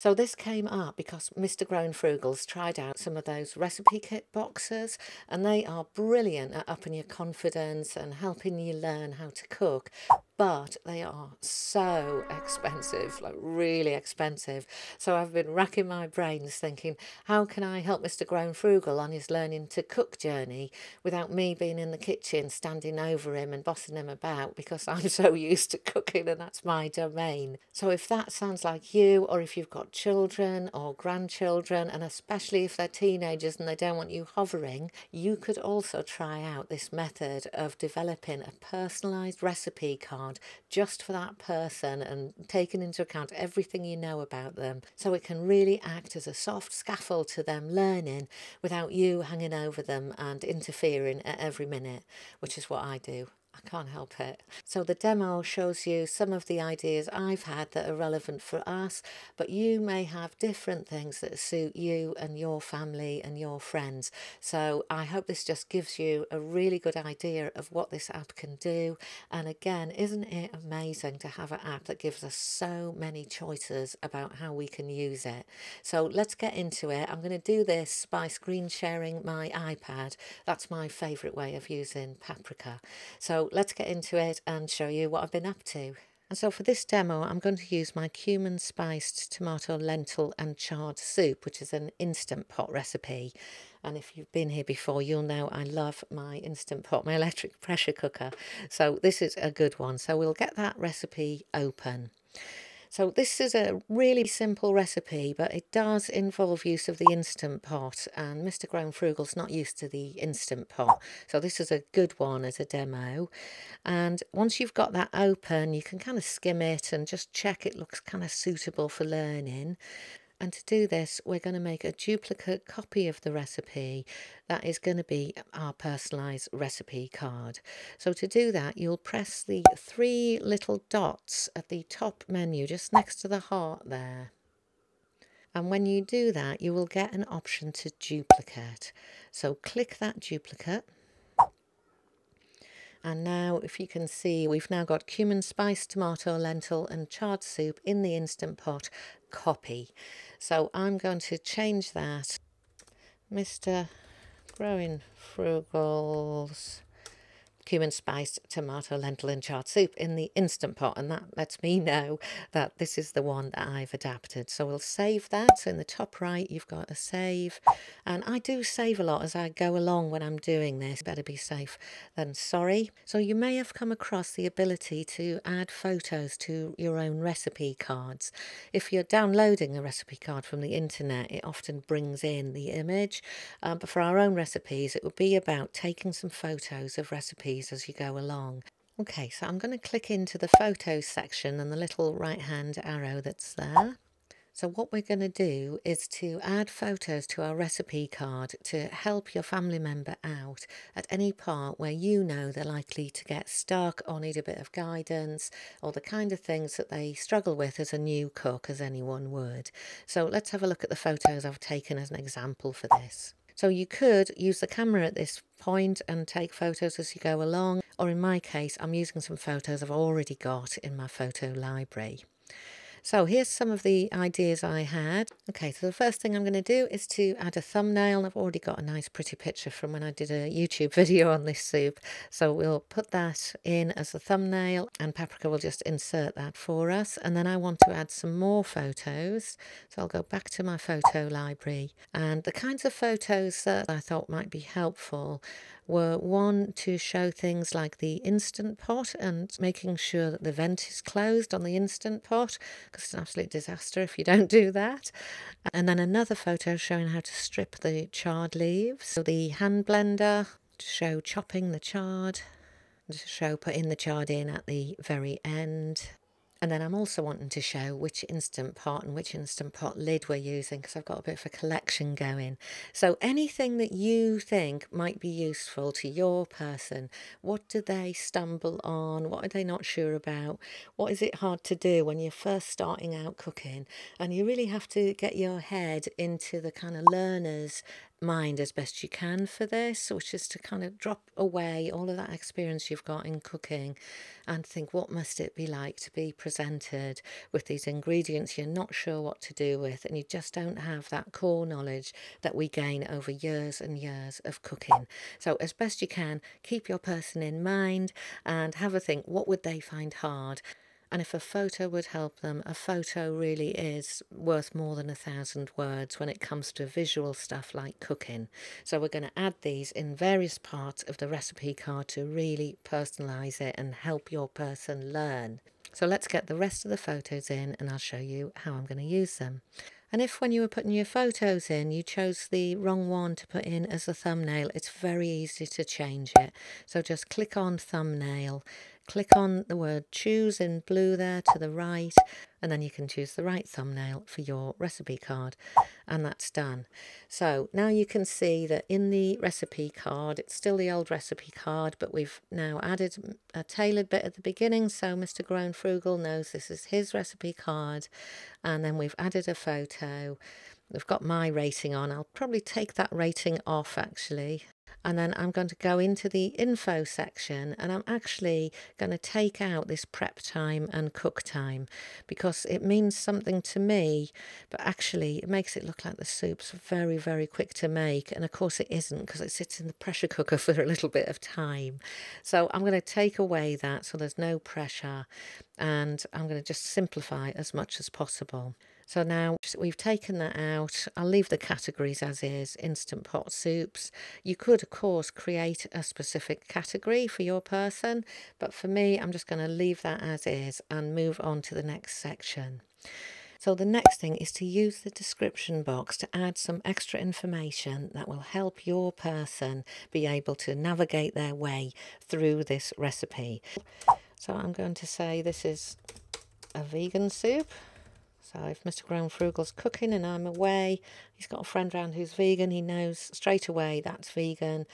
So this came up because Mr. Grown Frugals tried out some of those recipe kit boxes and they are brilliant at upping your confidence and helping you learn how to cook but they are so expensive, like really expensive. So I've been racking my brains thinking, how can I help Mr. Grown Frugal on his learning to cook journey without me being in the kitchen standing over him and bossing him about because I'm so used to cooking and that's my domain. So if that sounds like you, or if you've got children or grandchildren, and especially if they're teenagers and they don't want you hovering, you could also try out this method of developing a personalised recipe card card just for that person and taking into account everything you know about them so it can really act as a soft scaffold to them learning without you hanging over them and interfering at every minute, which is what I do. I can't help it. So the demo shows you some of the ideas I've had that are relevant for us, but you may have different things that suit you and your family and your friends. So I hope this just gives you a really good idea of what this app can do. And again, isn't it amazing to have an app that gives us so many choices about how we can use it? So let's get into it. I'm going to do this by screen sharing my iPad. That's my favourite way of using Paprika. So let's get into it and show you what I've been up to. And so for this demo, I'm going to use my cumin spiced tomato, lentil and chard soup, which is an Instant Pot recipe. And if you've been here before, you'll know I love my Instant Pot, my electric pressure cooker. So this is a good one. So we'll get that recipe open. So this is a really simple recipe, but it does involve use of the Instant Pot, and Mr. Grown Frugal's not used to the Instant Pot, so this is a good one as a demo. And once you've got that open, you can kind of skim it and just check it looks kind of suitable for learning. And to do this, we're going to make a duplicate copy of the recipe. That is going to be our personalised recipe card. So to do that, you'll press the three little dots at the top menu, just next to the heart there. And when you do that, you will get an option to duplicate. So click that duplicate. And now, if you can see, we've now got cumin spice, tomato, lentil and chard soup in the Instant Pot copy. So I'm going to change that. Mr. Growing Frugals cumin spiced tomato, lentil and chard soup in the Instant Pot and that lets me know that this is the one that I've adapted. So we'll save that. So in the top right you've got a save and I do save a lot as I go along when I'm doing this. Better be safe than sorry. So you may have come across the ability to add photos to your own recipe cards. If you're downloading a recipe card from the internet it often brings in the image um, but for our own recipes it would be about taking some photos of recipes as you go along. Okay, so I'm going to click into the photos section and the little right hand arrow that's there. So what we're going to do is to add photos to our recipe card to help your family member out at any part where you know they're likely to get stuck or need a bit of guidance or the kind of things that they struggle with as a new cook as anyone would. So let's have a look at the photos I've taken as an example for this. So you could use the camera at this point and take photos as you go along, or in my case, I'm using some photos I've already got in my photo library. So here's some of the ideas I had. Okay, so the first thing I'm going to do is to add a thumbnail. I've already got a nice pretty picture from when I did a YouTube video on this soup. So we'll put that in as a thumbnail and Paprika will just insert that for us. And then I want to add some more photos. So I'll go back to my photo library. And the kinds of photos that I thought might be helpful were one to show things like the instant pot and making sure that the vent is closed on the instant pot because it's an absolute disaster if you don't do that. And then another photo showing how to strip the chard leaves. So the hand blender to show chopping the chard, to show putting the chard in at the very end. And then I'm also wanting to show which Instant Pot and which Instant Pot lid we're using because I've got a bit of a collection going. So anything that you think might be useful to your person, what do they stumble on? What are they not sure about? What is it hard to do when you're first starting out cooking? And you really have to get your head into the kind of learner's mind as best you can for this, which is to kind of drop away all of that experience you've got in cooking and think what must it be like to be presented with these ingredients you're not sure what to do with and you just don't have that core knowledge that we gain over years and years of cooking. So as best you can, keep your person in mind and have a think what would they find hard and if a photo would help them, a photo really is worth more than a thousand words when it comes to visual stuff like cooking. So we're going to add these in various parts of the recipe card to really personalise it and help your person learn. So let's get the rest of the photos in and I'll show you how I'm going to use them. And if when you were putting your photos in, you chose the wrong one to put in as a thumbnail, it's very easy to change it. So just click on thumbnail, click on the word choose in blue there to the right and then you can choose the right thumbnail for your recipe card and that's done. So now you can see that in the recipe card it's still the old recipe card but we've now added a tailored bit at the beginning so Mr Grown Frugal knows this is his recipe card and then we've added a photo. We've got my rating on. I'll probably take that rating off actually and then I'm going to go into the info section and I'm actually going to take out this prep time and cook time because it means something to me but actually it makes it look like the soup's very very quick to make and of course it isn't because it sits in the pressure cooker for a little bit of time so I'm going to take away that so there's no pressure and I'm going to just simplify as much as possible. So now we've taken that out. I'll leave the categories as is, instant pot soups. You could, of course, create a specific category for your person, but for me, I'm just going to leave that as is and move on to the next section. So the next thing is to use the description box to add some extra information that will help your person be able to navigate their way through this recipe. So I'm going to say this is a vegan soup. So if Mr. Grown Frugal's cooking and I'm away, he's got a friend around who's vegan, he knows straight away that's vegan.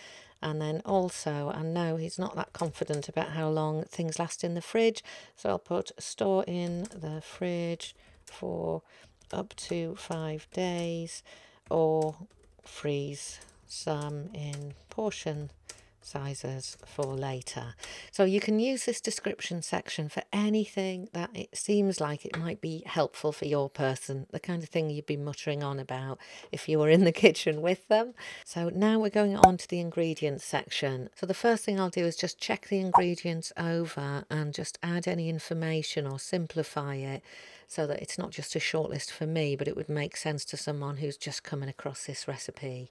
And then also, I know he's not that confident about how long things last in the fridge. So I'll put store in the fridge for up to five days or freeze some in portion sizes for later. So you can use this description section for anything that it seems like it might be helpful for your person, the kind of thing you'd be muttering on about if you were in the kitchen with them. So now we're going on to the ingredients section. So the first thing I'll do is just check the ingredients over and just add any information or simplify it so that it's not just a short list for me, but it would make sense to someone who's just coming across this recipe.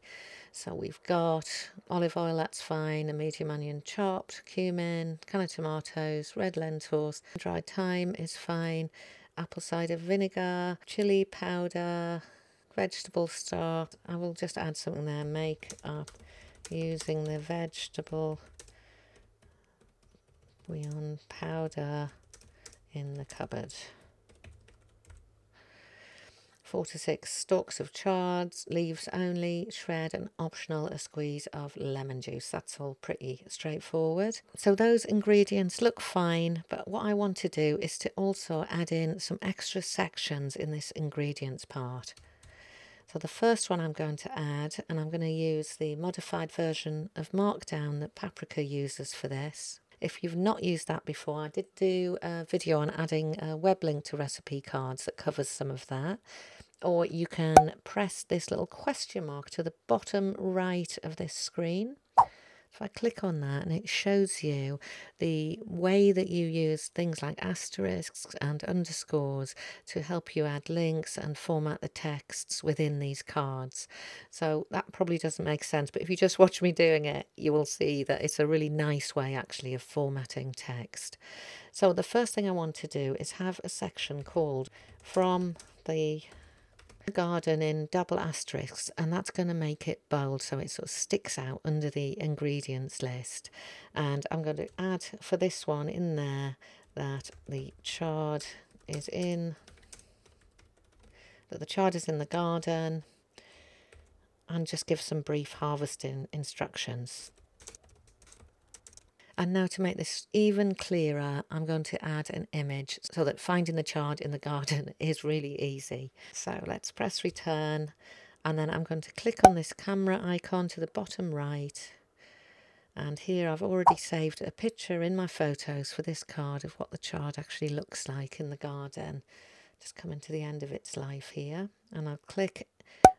So we've got olive oil, that's fine, a medium onion chopped, cumin, can of tomatoes, red lentils, dried thyme is fine, apple cider vinegar, chili powder, vegetable stock. I will just add something there, make up using the vegetable bouillon powder in the cupboard four to six stalks of chards, leaves only, shred and optional a squeeze of lemon juice. That's all pretty straightforward. So those ingredients look fine, but what I want to do is to also add in some extra sections in this ingredients part. So the first one I'm going to add, and I'm going to use the modified version of Markdown that Paprika uses for this. If you've not used that before, I did do a video on adding a web link to recipe cards that covers some of that or you can press this little question mark to the bottom right of this screen. If I click on that and it shows you the way that you use things like asterisks and underscores to help you add links and format the texts within these cards. So that probably doesn't make sense, but if you just watch me doing it, you will see that it's a really nice way actually of formatting text. So the first thing I want to do is have a section called from the garden in double asterisks and that's going to make it bold so it sort of sticks out under the ingredients list. And I'm going to add for this one in there that the chard is in that the chard is in the garden and just give some brief harvesting instructions and now to make this even clearer, I'm going to add an image so that finding the chard in the garden is really easy. So let's press return and then I'm going to click on this camera icon to the bottom right and here I've already saved a picture in my photos for this card of what the chard actually looks like in the garden. Just coming to the end of its life here and I'll click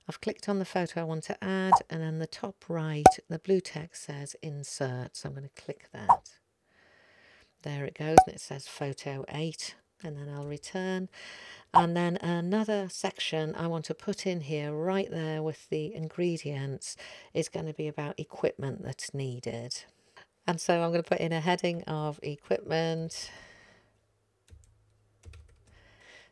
I've clicked on the photo I want to add and then the top right the blue text says insert so I'm going to click that. There it goes and it says photo 8 and then I'll return. And then another section I want to put in here right there with the ingredients is going to be about equipment that's needed. And so I'm going to put in a heading of equipment.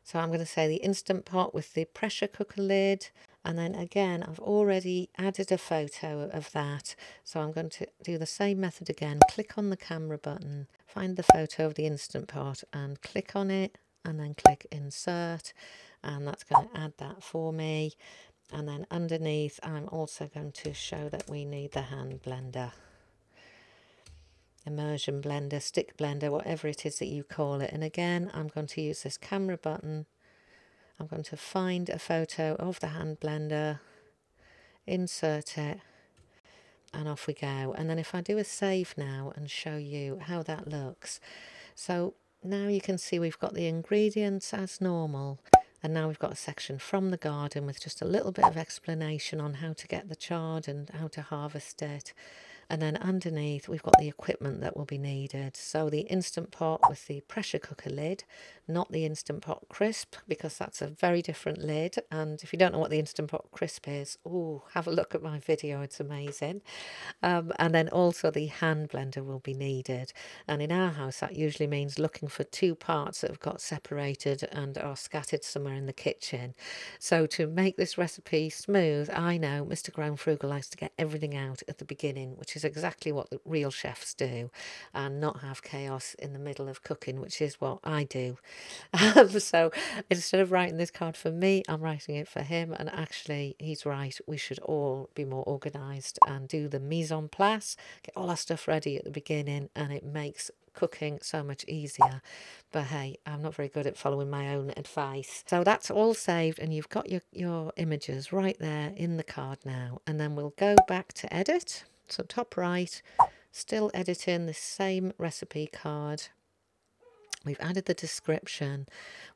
So I'm going to say the Instant Pot with the pressure cooker lid and then again I've already added a photo of that. So I'm going to do the same method again. Click on the camera button find the photo of the Instant Pot and click on it and then click insert. And that's going to add that for me. And then underneath I'm also going to show that we need the hand blender immersion blender, stick blender, whatever it is that you call it. And again I'm going to use this camera button I'm going to find a photo of the hand blender insert it and off we go. And then if I do a save now and show you how that looks. So now you can see we've got the ingredients as normal and now we've got a section from the garden with just a little bit of explanation on how to get the chard and how to harvest it. And then underneath we've got the equipment that will be needed. So the instant pot with the pressure cooker lid not the instant pot crisp because that's a very different lid. And if you don't know what the instant pot crisp is oh have a look at my video it's amazing. Um, and then also the hand blender will be needed. And in our house that usually means looking for two parts that have got separated and are scattered somewhere in the kitchen. So to make this recipe smooth I know Mr Grown Frugal likes to get everything out at the beginning which is exactly what the real chefs do and not have chaos in the middle of cooking which is what I do um, so instead of writing this card for me, I'm writing it for him. And actually, he's right. We should all be more organised and do the mise en place, get all our stuff ready at the beginning, and it makes cooking so much easier. But hey, I'm not very good at following my own advice. So that's all saved, and you've got your, your images right there in the card now. And then we'll go back to edit. So, top right, still editing the same recipe card. We've added the description,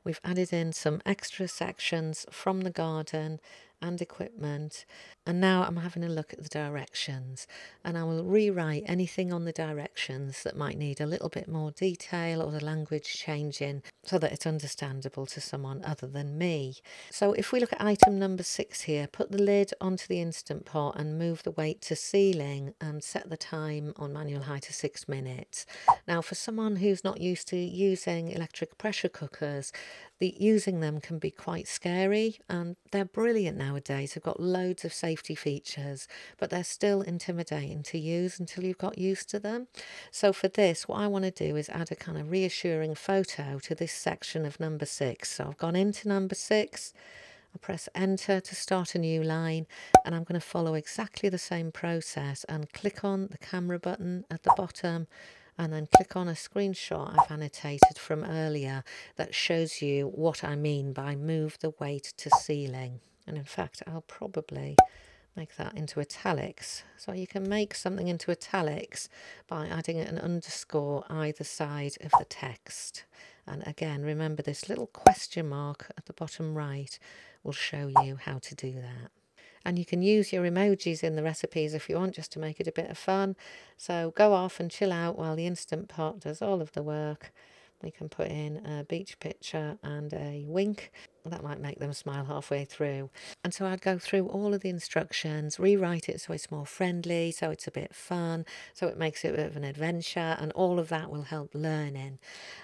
we've added in some extra sections from the garden and equipment. And now I'm having a look at the directions and I will rewrite anything on the directions that might need a little bit more detail or the language changing so that it's understandable to someone other than me. So if we look at item number six here, put the lid onto the Instant Pot and move the weight to sealing and set the time on manual high to six minutes. Now for someone who's not used to using electric pressure cookers, the using them can be quite scary and they're brilliant nowadays. They've got loads of safety features, but they're still intimidating to use until you've got used to them. So for this, what I want to do is add a kind of reassuring photo to this section of number six. So I've gone into number six. I press enter to start a new line and I'm going to follow exactly the same process and click on the camera button at the bottom and then click on a screenshot I've annotated from earlier that shows you what I mean by move the weight to sealing. And in fact, I'll probably make that into italics. So you can make something into italics by adding an underscore either side of the text. And again, remember this little question mark at the bottom right will show you how to do that. And you can use your emojis in the recipes if you want, just to make it a bit of fun. So go off and chill out while the Instant Pot does all of the work. We can put in a beach picture and a wink that might make them smile halfway through. And so I'd go through all of the instructions, rewrite it so it's more friendly, so it's a bit fun, so it makes it a bit of an adventure, and all of that will help learning.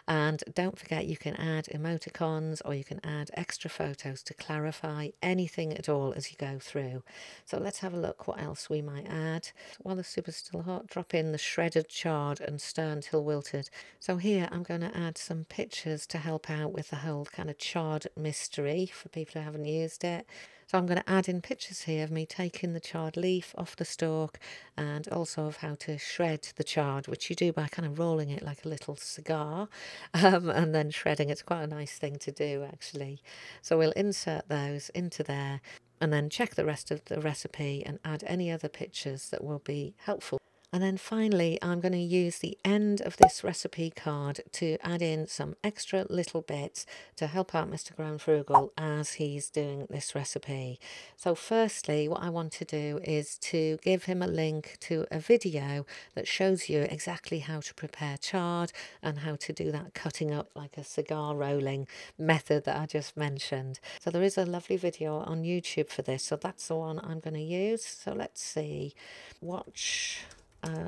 And don't forget you can add emoticons or you can add extra photos to clarify anything at all as you go through. So let's have a look what else we might add. While the soup is still hot, drop in the shredded chard and stir until wilted. So here I'm going to add some pictures to help out with the whole kind of chard mist history for people who haven't used it. So I'm going to add in pictures here of me taking the chard leaf off the stalk and also of how to shred the chard, which you do by kind of rolling it like a little cigar um, and then shredding. It's quite a nice thing to do actually. So we'll insert those into there and then check the rest of the recipe and add any other pictures that will be helpful. And then finally, I'm going to use the end of this recipe card to add in some extra little bits to help out Mr. Grown Frugal as he's doing this recipe. So firstly, what I want to do is to give him a link to a video that shows you exactly how to prepare chard and how to do that cutting up like a cigar rolling method that I just mentioned. So there is a lovely video on YouTube for this. So that's the one I'm going to use. So let's see. Watch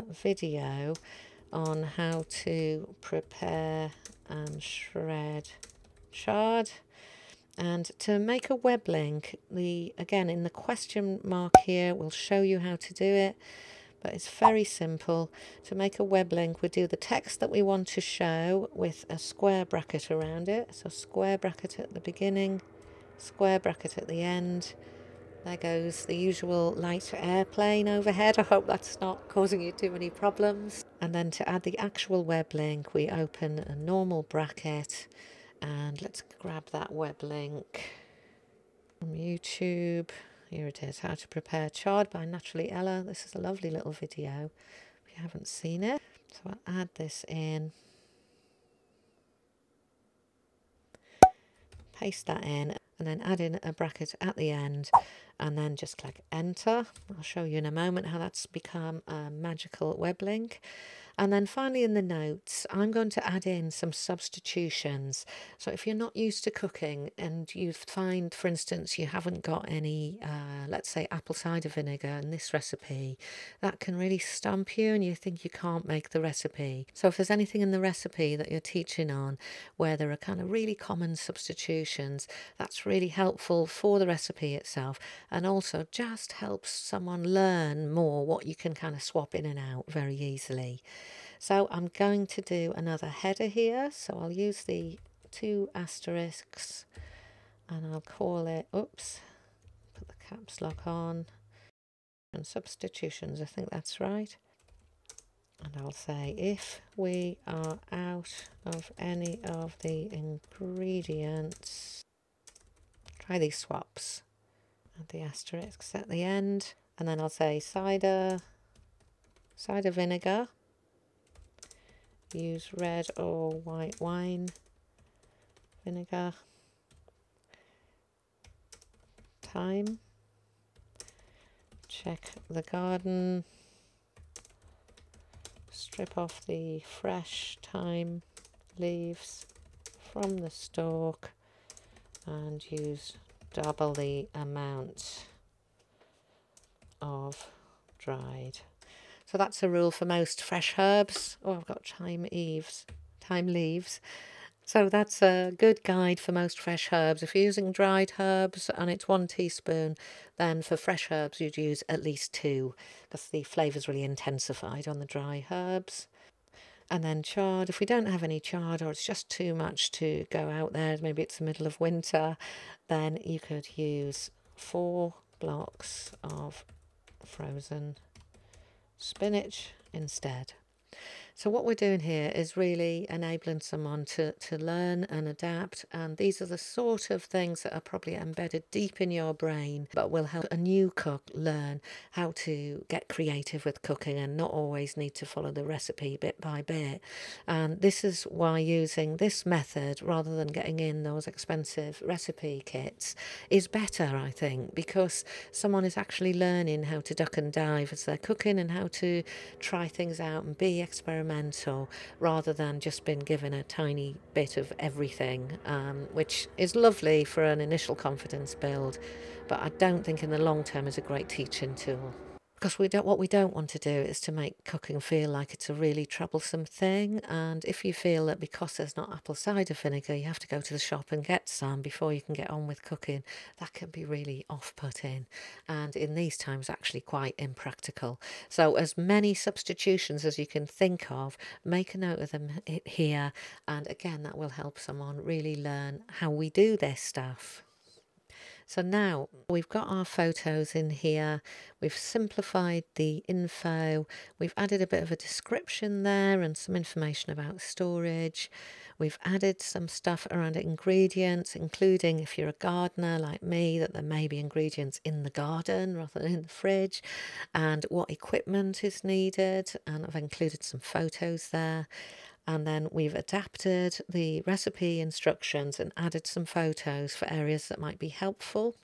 video on how to prepare and shred chard and to make a web link the again in the question mark here we'll show you how to do it but it's very simple. To make a web link we do the text that we want to show with a square bracket around it. So square bracket at the beginning square bracket at the end there goes the usual light airplane overhead. I hope that's not causing you too many problems. And then to add the actual web link, we open a normal bracket and let's grab that web link from YouTube. Here it is, How to Prepare Chard by Naturally Ella. This is a lovely little video if you haven't seen it. So I'll add this in. Paste that in and then add in a bracket at the end and then just click enter. I'll show you in a moment how that's become a magical web link. And then finally in the notes, I'm going to add in some substitutions. So if you're not used to cooking and you find, for instance, you haven't got any, uh, let's say, apple cider vinegar in this recipe, that can really stump you and you think you can't make the recipe. So if there's anything in the recipe that you're teaching on where there are kind of really common substitutions, that's really helpful for the recipe itself and also just helps someone learn more what you can kind of swap in and out very easily. So I'm going to do another header here. So I'll use the two asterisks and I'll call it, oops, put the caps lock on and substitutions. I think that's right. And I'll say if we are out of any of the ingredients, try these swaps. Add the asterisks at the end. And then I'll say cider, cider vinegar use red or white wine vinegar. Thyme. Check the garden. Strip off the fresh thyme leaves from the stalk and use double the amount of dried so that's a rule for most fresh herbs. Oh, I've got thyme eaves, thyme leaves. So that's a good guide for most fresh herbs. If you're using dried herbs and it's one teaspoon, then for fresh herbs you'd use at least two because the flavour's really intensified on the dry herbs. And then chard, if we don't have any chard or it's just too much to go out there, maybe it's the middle of winter, then you could use four blocks of frozen spinach instead. So what we're doing here is really enabling someone to, to learn and adapt. And these are the sort of things that are probably embedded deep in your brain, but will help a new cook learn how to get creative with cooking and not always need to follow the recipe bit by bit. And this is why using this method rather than getting in those expensive recipe kits is better, I think, because someone is actually learning how to duck and dive as they're cooking and how to try things out and be experimental experimental rather than just been given a tiny bit of everything, um, which is lovely for an initial confidence build, but I don't think in the long term is a great teaching tool because we don't what we don't want to do is to make cooking feel like it's a really troublesome thing and if you feel that because there's not apple cider vinegar you have to go to the shop and get some before you can get on with cooking that can be really off-putting and in these times actually quite impractical. So as many substitutions as you can think of make a note of them here and again that will help someone really learn how we do this stuff So now we've got our photos in here, we've simplified the info, we've added a bit of a description there and some information about storage. We've added some stuff around ingredients, including if you're a gardener like me, that there may be ingredients in the garden rather than in the fridge, and what equipment is needed. And I've included some photos there and then we've adapted the recipe instructions and added some photos for areas that might be helpful.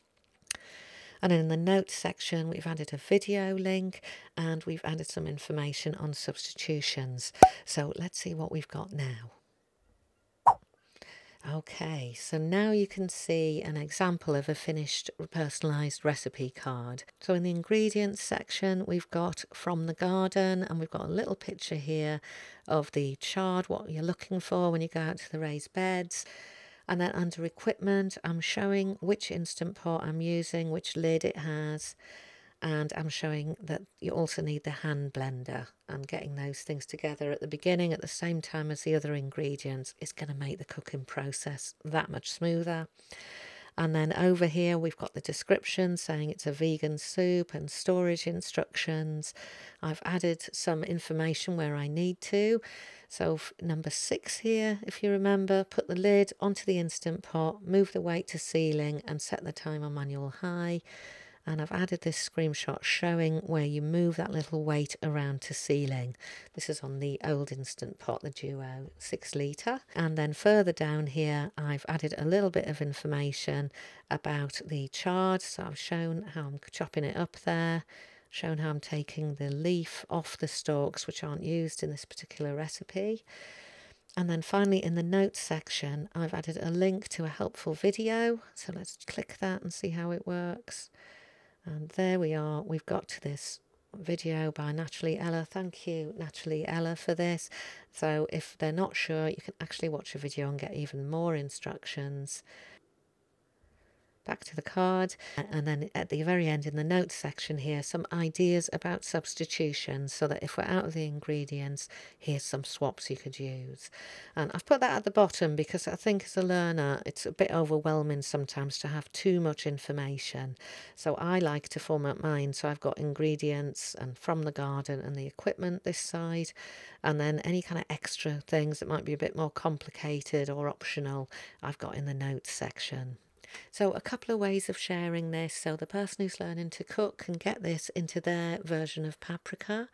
And in the notes section, we've added a video link and we've added some information on substitutions. So let's see what we've got now. Okay, so now you can see an example of a finished personalised recipe card. So in the ingredients section, we've got from the garden and we've got a little picture here of the chard, what you're looking for when you go out to the raised beds. And then under equipment, I'm showing which Instant Pot I'm using, which lid it has, and I'm showing that you also need the hand blender and getting those things together at the beginning at the same time as the other ingredients is going to make the cooking process that much smoother. And then over here we've got the description saying it's a vegan soup and storage instructions. I've added some information where I need to. So number six here, if you remember, put the lid onto the Instant Pot, move the weight to sealing and set the time on manual high and I've added this screenshot showing where you move that little weight around to sealing. This is on the old Instant Pot, the Duo 6 litre. And then further down here, I've added a little bit of information about the chard. So I've shown how I'm chopping it up there, shown how I'm taking the leaf off the stalks, which aren't used in this particular recipe. And then finally in the notes section, I've added a link to a helpful video. So let's click that and see how it works. And there we are. We've got to this video by Naturally Ella. Thank you, Naturally Ella, for this. So if they're not sure, you can actually watch a video and get even more instructions back to the card. And then at the very end in the notes section here some ideas about substitutions so that if we're out of the ingredients here's some swaps you could use. And I've put that at the bottom because I think as a learner it's a bit overwhelming sometimes to have too much information. So I like to format mine. So I've got ingredients and from the garden and the equipment this side. And then any kind of extra things that might be a bit more complicated or optional I've got in the notes section. So, a couple of ways of sharing this. So, the person who's learning to cook can get this into their version of Paprika.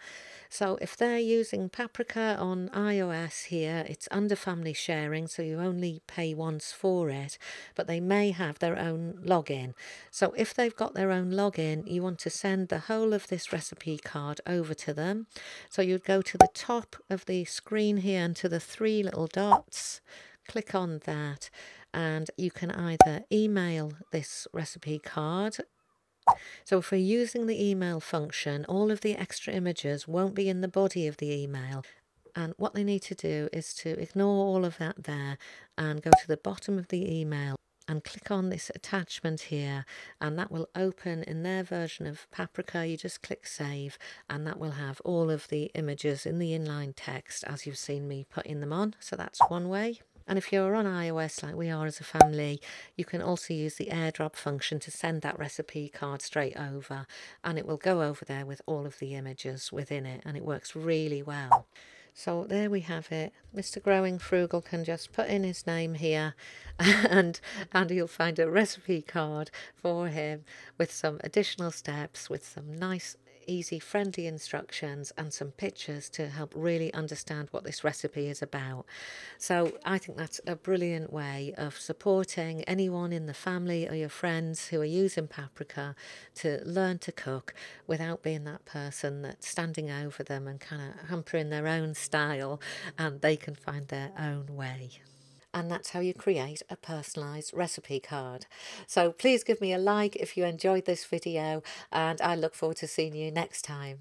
So, if they're using Paprika on iOS here, it's under family sharing, so you only pay once for it, but they may have their own login. So, if they've got their own login, you want to send the whole of this recipe card over to them. So, you'd go to the top of the screen here and to the three little dots click on that and you can either email this recipe card so if we're using the email function, all of the extra images won't be in the body of the email. And what they need to do is to ignore all of that there and go to the bottom of the email and click on this attachment here and that will open in their version of Paprika. You just click save and that will have all of the images in the inline text as you've seen me putting them on. So that's one way. And if you're on iOS like we are as a family, you can also use the airdrop function to send that recipe card straight over and it will go over there with all of the images within it and it works really well. So there we have it. Mr. Growing Frugal can just put in his name here and and you'll find a recipe card for him with some additional steps with some nice easy, friendly instructions and some pictures to help really understand what this recipe is about. So I think that's a brilliant way of supporting anyone in the family or your friends who are using paprika to learn to cook without being that person that's standing over them and kind of hampering their own style and they can find their own way and that's how you create a personalised recipe card. So please give me a like if you enjoyed this video and I look forward to seeing you next time.